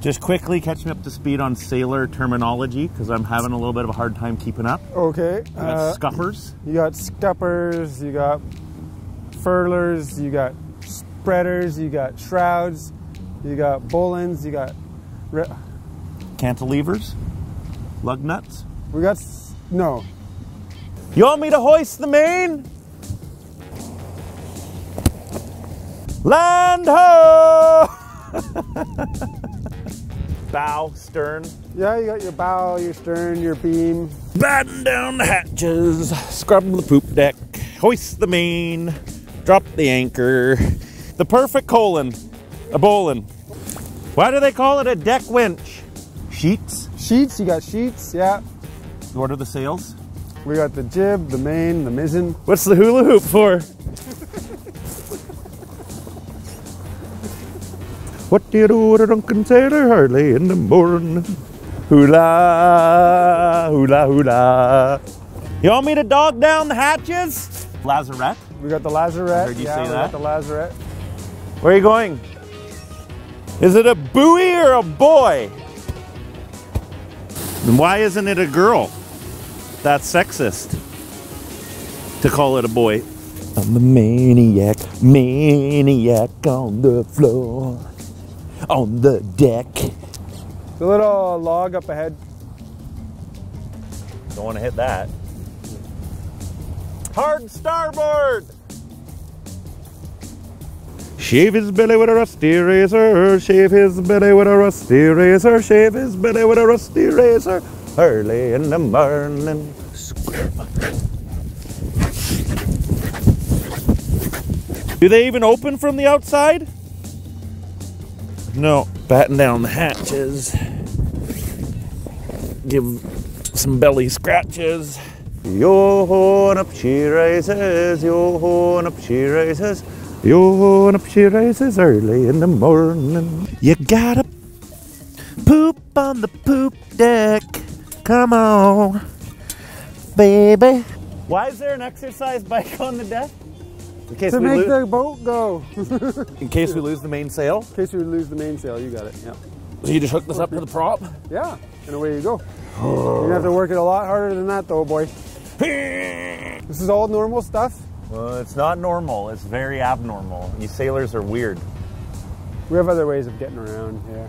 Just quickly catch me up to speed on sailor terminology because I'm having a little bit of a hard time keeping up. Okay. You got uh, scuppers, you got scuppers, you got furlers, you got spreaders, you got shrouds, you got bowlines, you got. Cantilevers, lug nuts. we got. s- No. You want me to hoist the main? Land ho! Bow, stern. Yeah, you got your bow, your stern, your beam. Batten down the hatches, scrub the poop deck, hoist the main, drop the anchor. The perfect colon, a bowline. Why do they call it a deck winch? Sheets. Sheets, you got sheets, yeah. What are the sails? We got the jib, the main, the mizzen. What's the hula hoop for? What do you do with a drunken sailor Harley in the morning? Hula, hula, hula. You want me to dog down the hatches? Lazarette. We got the lazarette. heard you yeah, say we that. got the lazarette. Where are you going? Is it a buoy or a boy? And why isn't it a girl? That's sexist. To call it a boy. I'm a maniac, maniac on the floor, on the deck. The little uh, log up ahead. Don't want to hit that. Hard starboard! Shave his belly with a rusty razor, shave his belly with a rusty razor, shave his belly with a rusty razor, early in the morning. Do they even open from the outside? No. Batten down the hatches. Give some belly scratches. Yo and up she rises, yo and up she rises, yo and up she rises early in the morning. You gotta poop on the poop deck. Come on, baby. Why is there an exercise bike on the deck? In case, To we, make the boat go. In in case we lose the mainsail, In case we lose the mainsail, you got it. Yeah. so you just hook this up to the prop. Yeah. And away you go. You're gonna have to work it a lot harder than that though, boy. This is all normal stuff. Well, it's not normal. It's very abnormal. You sailors are weird. We have other ways of getting around, yeah.